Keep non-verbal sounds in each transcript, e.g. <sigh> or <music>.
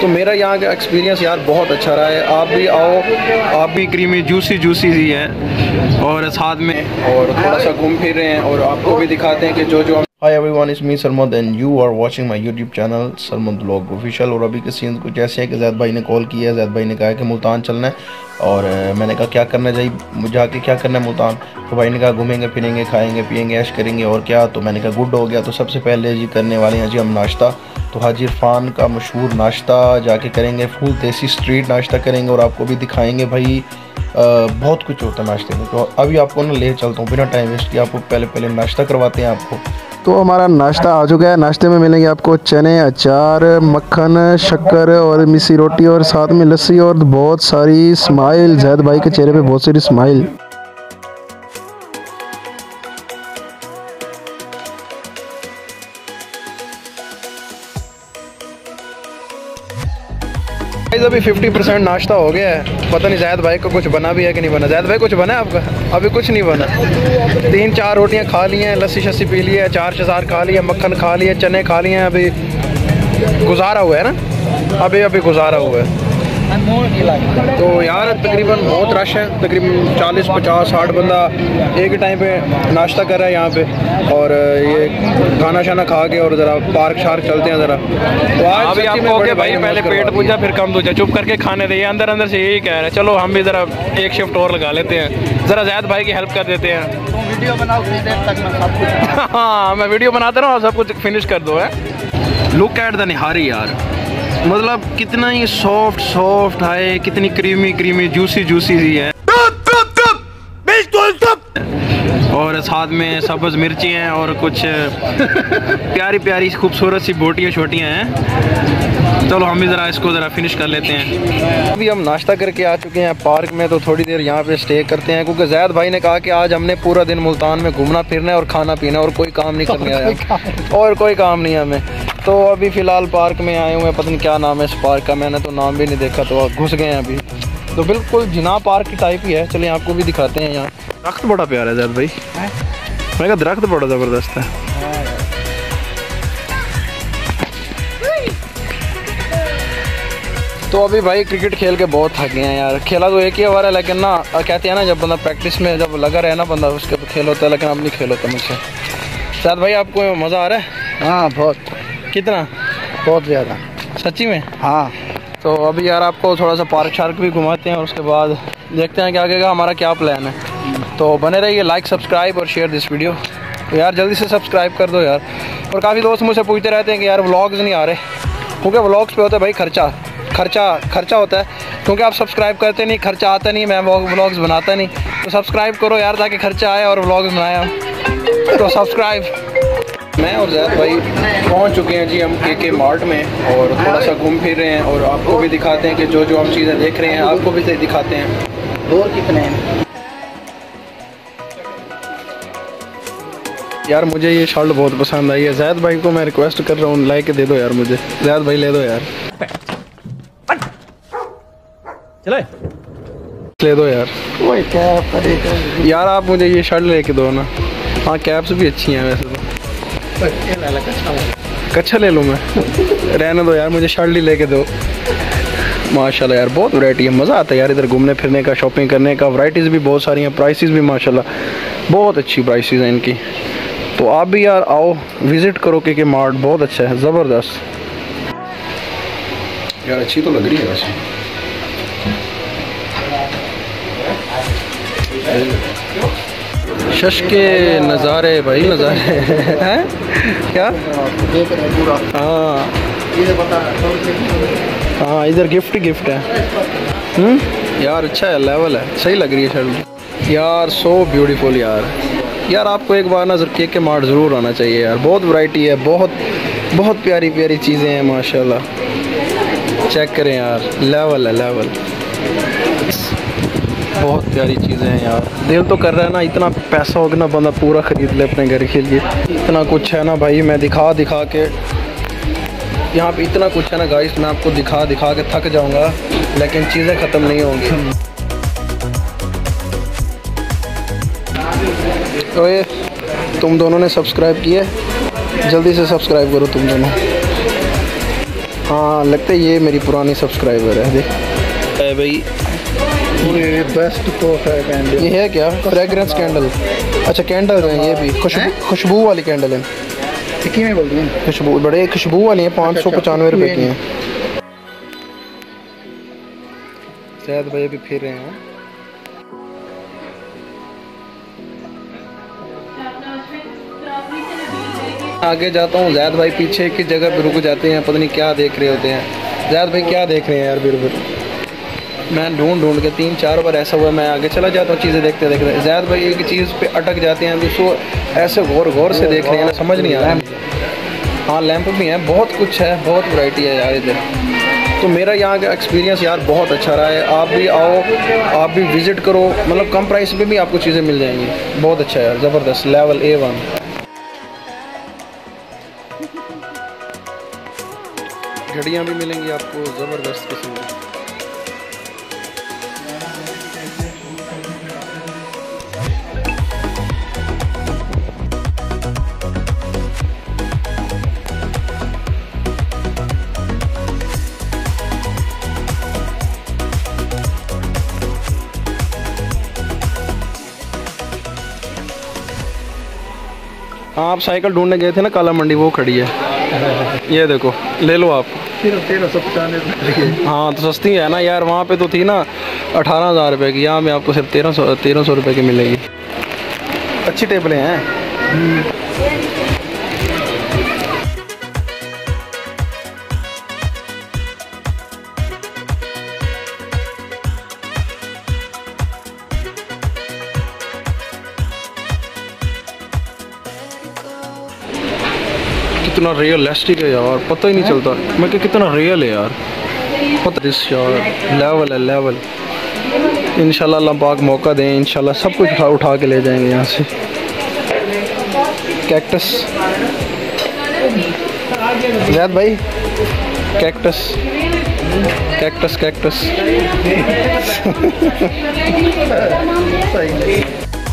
तो मेरा यहाँ का एक्सपीरियंस यार बहुत अच्छा रहा है। आप भी आओ, आप भी क्रीमी जूसी जूसी सी हैं और साथ में और थोड़ा सा घूम फिर रहे हैं और आपको भी दिखाते हैं कि जो जो hi everyone it's me Sarmad and you are watching my YouTube channel Sarmad blog official और अभी के सीन कुछ ऐसे हैं कि जैद भाई ने कॉल किया है, जैद भाई ने कहा कि मुल्तान चलना है। और मैंने कहा, क्या करना चाहिए जाके क्या करना है मुल्तान? तो भाई ने कहा, घूमेंगे, फिरेंगे, खाएँगे, पियेंगे, ऐश करेंगे, और क्या? तो मैंने कहा, गुड हो गया तो सबसे पहले जी करने वाले हैं जी हम नाश्ता। तो हाजी इरफान का मशहूर नाश्ता जाके करेंगे फुल देसी स्ट्रीट नाश्ता करेंगे और आपको भी दिखाएँगे भाई। अ, बहुत कुछ होता है नाश्ते में। तो अभी आपको ना ले चलता हूँ बिना टाइम वेस्ट किए आपको पहले पहले नाश्ता करवाते हैं आपको। तो हमारा नाश्ता आ चुका है। नाश्ते में मिलेंगे आपको चने अचार मक्खन शक्कर और मिसी रोटी और साथ में लस्सी और बहुत सारी स्माइल जैद भाई के चेहरे पे बहुत सारी स्माइल गाइस अभी 50 परसेंट नाश्ता हो गया है। पता नहीं, जायद भाई को कुछ बना भी है कि नहीं बना? जायद भाई, कुछ बना है आपका? अभी कुछ नहीं बना। तीन, चार रोटियाँ खा ली हैं, लस्सी शस्सी पी ली है चार चार खा लिया मक्खन खा लिया चने खा लिए हैं, अभी गुजारा हुआ है ना? अभी अभी गुजारा हुआ है। तो यार तकरीबन बहुत रश है। तकरीबन 40 50 60 बंदा एक ही टाइम पे नाश्ता कर रहा है यहाँ पे। और ये खाना शाना खा के और ज़रा पार्क शार्क चलते हैं ज़रा। तो आज अभी सच्ची आप कहोगे भाई भाई पहले पेट पूजा फिर कम दूजा। चुप करके खाने दे ये अंदर अंदर से यही कह रहे हैं। चलो हम भी ज़रा एक शिफ्ट और लगा लेते हैं। ज़रा जैद भाई की हेल्प कर देते हैं। वीडियो बनाओ कुछ देर तक मैं सब कुछ <laughs> हाँ मैं वीडियो बनाता रहा हूँ सब कुछ फिनिश कर दो है। लुक एट द निहारी यार। मतलब कितना ही सॉफ्ट सॉफ्ट है कितनी क्रीमी क्रीमी जूसी जूसी सी है। और साथ में सब्ज मिर्ची हैं और कुछ <laughs> प्यारी प्यारी खूबसूरत सी बोटियाँ छोटियाँ हैं। चलो हम भी ज़रा इसको ज़रा फिनिश कर लेते हैं। अभी हम नाश्ता करके आ चुके हैं पार्क में तो थोड़ी देर यहाँ पे स्टे करते हैं क्योंकि जैद भाई ने कहा कि आज हमने पूरा दिन मुल्तान में घूमना फिरना है और खाना पीना और कोई काम नहीं करने आया। और कोई काम नहीं है हमें। तो अभी फ़िलहाल पार्क में आए हुए हैं पता नहीं क्या नाम है इस पार्क का मैंने तो नाम भी नहीं देखा तो घुस गए हैं अभी। तो बिल्कुल जिना पार्क की टाइप ही है चलिए आपको भी दिखाते हैं यहाँ। दरख्त बड़ा प्यारा है जैद भाई। मैं कहा दरख्त बड़ा ज़बरदस्त है। तो अभी भाई क्रिकेट खेल के बहुत थक गए हैं यार। खेला तो एक ही बार है लेकिन ना कहते हैं ना जब बंदा प्रैक्टिस में जब लगा रहे ना बंदा उसके तो खेल होता है लेकिन अब नहीं खेल होता मुझसे। शायद भाई आपको मज़ा आ रहा है? हाँ बहुत। कितना? बहुत ज़्यादा। सच्ची में? हाँ। तो अभी यार आपको थोड़ा सा पार्क शार्क भी घुमाते हैं और उसके बाद देखते हैं कि आगे का हमारा क्या प्लान है। तो बने रहिए लाइक सब्सक्राइब और शेयर दिस वीडियो तो यार जल्दी से सब्सक्राइब कर दो यार। और काफ़ी दोस्त मुझसे पूछते रहते हैं कि यार व्लॉग्स नहीं आ रहे। क्योंकि व्लॉग्स पे होता है भाई खर्चा। खर्चा खर्चा होता है। क्योंकि आप सब्सक्राइब करते नहीं खर्चा आता नहीं मैं व्लॉग्स बनाता नहीं। तो सब्सक्राइब करो यार ताकि खर्चा आए और व्लॉग्स बनाए तो सब्सक्राइब मैं और जैद भाई पहुँच चुके हैं जी हम के के मार्ट में और थोड़ा सा घूम फिर रहे हैं और आपको भी दिखाते हैं कि जो जो हम चीज़ें देख रहे हैं आपको भी दिखाते हैं। और कितने हैं? यार मुझे ये शर्ट बहुत पसंद आई है। जैद भाई को मैं रिक्वेस्ट कर रहा हूँ ला के दे दो यार मुझे। जैद भाई ले दो यार। चले। ले दो यार। क्या यार आप मुझे ये शर्ट लेके दो ना। हाँ कैप्स भी अच्छी हैं वैसे तो। कच्छा ले लूँ मैं। रहने दो यार, मुझे शर्ट लेके दो। माशाल्लाह यार, बहुत वैरायटी है, मज़ा आता है यार इधर घूमने फिरने का शॉपिंग करने का। वैरायटीज़ भी बहुत सारी हैं प्राइसेस भी माशाल्लाह, बहुत अच्छी प्राइसेस हैं इनकी। तो आप भी यार आओ विज़िट करो के के मार्ट, बहुत अच्छा है, ज़बरदस्त। यार अच्छी तो लग रही है वैसे। शश के नज़ारे, भाई नज़ारे। हैं? क्या? हैं। हाँ हाँ इधर गिफ्ट गिफ्ट है। हम्म? यार अच्छा है लेवल है। सही लग रही है शर्ट। यार सो ब्यूटीफुल यार। यार, आपको एक बार ना के के मार्ट ज़रूर आना चाहिए यार। बहुत वैरायटी है, बहुत बहुत प्यारी प्यारी चीज़ें हैं, माशाल्लाह। चेक करें यार। लेवल है लेवल बहुत प्यारी चीज़ें हैं यार। दिल तो कर रहा है ना, इतना पैसा होगा ना बंदा पूरा ख़रीद ले अपने घर के लिए। इतना कुछ है ना भाई, मैं दिखा दिखा के। यहाँ पे इतना कुछ है ना गाइस मैं आपको दिखा दिखा के थक जाऊँगा, लेकिन चीज़ें ख़त्म नहीं होंगी। ये तुम दोनों ने सब्सक्राइब किए जल्दी से सब्सक्राइब करो तुम दोनों। हाँ लगता है ये मेरी पुरानी सब्सक्राइबर है, देख। भाई ये बेस्ट है कैंडल ये है क्या? फ्रेगरेंस कैंडल अच्छा कैंडल हैं ये भी। खुशबू खुशबू वाली कैंडल है। टिक्की में बोलती हैं? खुशबू बड़े खुशबू वाली हैं पाँच सौ पचानवे रुपये की हैं। शायद भाई अभी फिर रहे हैं। आगे जाता हूँ जैद भाई पीछे की जगह पे रुक जाते हैं पता नहीं क्या देख रहे होते हैं। जैद भाई क्या देख रहे हैं यार बिरबिर? मैं ढूंढ ढूंढ के तीन चार बार ऐसा हुआ, मैं आगे चला जाता हूँ, चीज़ें देखते देखते। जैद भाई, एक चीज़ पे अटक जाते हैं उसको ऐसे गौर गौर से देख रहे हैं, समझ नहीं आ रहा हाँ। लैंप भी हैं, बहुत कुछ है, बहुत वैरायटी है यार इधर। तो मेरा यहाँ का एक्सपीरियंस यार बहुत अच्छा रहा है। आप भी आओ, आप भी विज़िट करो मतलब कम प्राइस पे भी आपको चीज़ें मिल जाएँगी। बहुत अच्छा यार, ज़बरदस्त लेवल ए वन घड़ियाँ भी मिलेंगी आपको, ज़बरदस्त किस्म की। आप साइकिल ढूँढने गए थे ना, काला मंडी, वो खड़ी है। ये देखो, ले लो आप। तेरह सौ हाँ तो सस्ती है ना यार, वहाँ पे तो थी ना अठारह हज़ार रुपये की, यहाँ में आपको सिर्फ़ तेरह सौ तेरह सौ रुपये की मिलेगी। अच्छी टेबलें हैं। कितना रियलिस्टिक है यार पता ही नहीं चलता। मैं कि कितना रियल है यार? पता दिस यार लेवल है लेवल इंशाल्लाह अल्लाह पाक मौका दें इंशाल्लाह सब कुछ उठा उठा के ले जाएँगे यहाँ से। कैक्टस जैद भाई? कैक्टस कैक्टस कैक्टस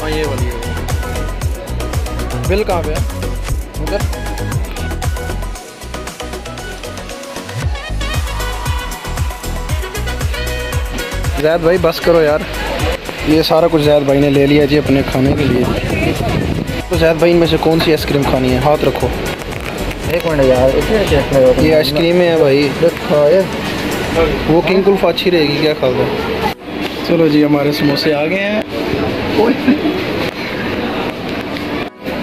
हाँ ये वाली बिल कहाँ पे है? उधर। जैद भाई बस करो यार। ये सारा कुछ जैद भाई ने ले लिया जी अपने खाने के लिए। तो जैद भाई इनमें से कौन सी आइसक्रीम खानी है? हाथ रखो। एक मिनट यार इतने ये आइसक्रीम है भाई। वो किंग कुल्फ अच्छी रहेगी क्या खा दो चलो जी हमारे समोसे आ गए हैं।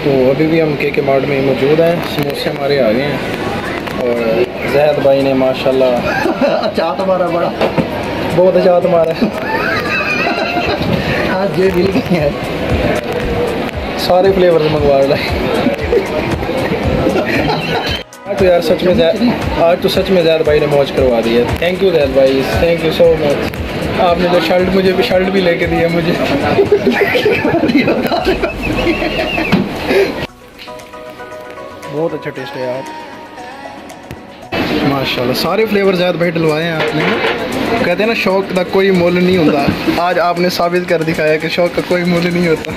तो अभी भी हम के के मार्ट में मौजूद हैं। समोसे हमारे आ गए हैं। और जैद भाई ने माशाल्लाह <laughs> अच्छा तुम्हारा बड़ा। बहुत अच्छा तुम्हारा आज ये मिल गई है। सारे फ्लेवर मंगवा लाए आज तो यार सच में आज तो सच में जैद भाई ने मौज करवा दी है। थैंक यू जैद भाई थैंक यू सो मच आपने जो शर्ट मुझे भी शर्ट भी लेके दी है मुझे। बहुत अच्छा टेस्ट है यार। माशाल्लाह सारे फ्लेवर जैद भाई डलवाए हैं आपने। कहते हैं ना शौक का कोई मुੱਲ नहीं होता। आज आपने साबित कर दिखाया कि शौक का कोई मुੱਲ नहीं होता।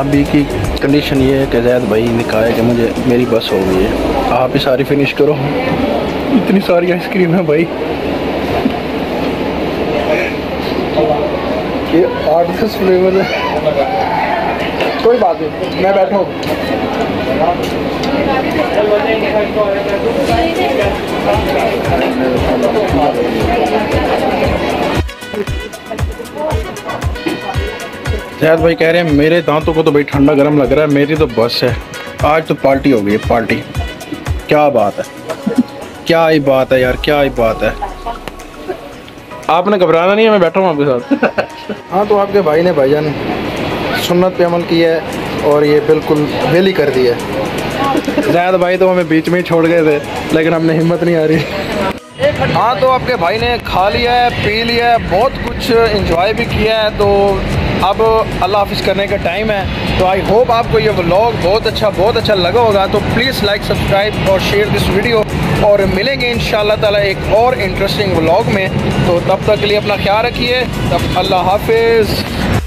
अभी की कंडीशन ये है कि जैद भाई ने कहा है कि मुझे मेरी बस हो गई है। आप ही सारी फिनिश करो। इतनी सारी आइसक्रीम है भाई ये आठ दस फ्लेवर है कोई बात नहीं, मैं बैठा जैद भाई कह रहे हैं, मेरे दांतों को तो भाई ठंडा गर्म लग रहा है, मेरी तो बस है। आज तो पार्टी हो गई, पार्टी। क्या बात है? क्या ही बात है यार, क्या ही बात है। आपने घबराना नहीं है मैं बैठा हूँ आपके साथ। <laughs> हाँ तो आपके भाई ने भाईजान सुन्नत पे अमल किया है और ये बिल्कुल वेली कर दी है। जायद भाई तो हमें बीच में ही छोड़ गए थे लेकिन हमने हिम्मत नहीं आ रही हाँ तो आपके भाई ने खा लिया है पी लिया है बहुत कुछ इंजॉय भी किया है तो अब अल्लाह हाफिज़ करने का टाइम है तो आई होप आपको ये व्लॉग बहुत अच्छा बहुत अच्छा लगा होगा तो प्लीज़ लाइक सब्सक्राइब और शेयर दिस वीडियो और मिलेंगे इन ताला एक और इंटरेस्टिंग व्लॉग में। तो तब तक के लिए अपना ख्याल रखिए, तब अल्लाह हाफिज़।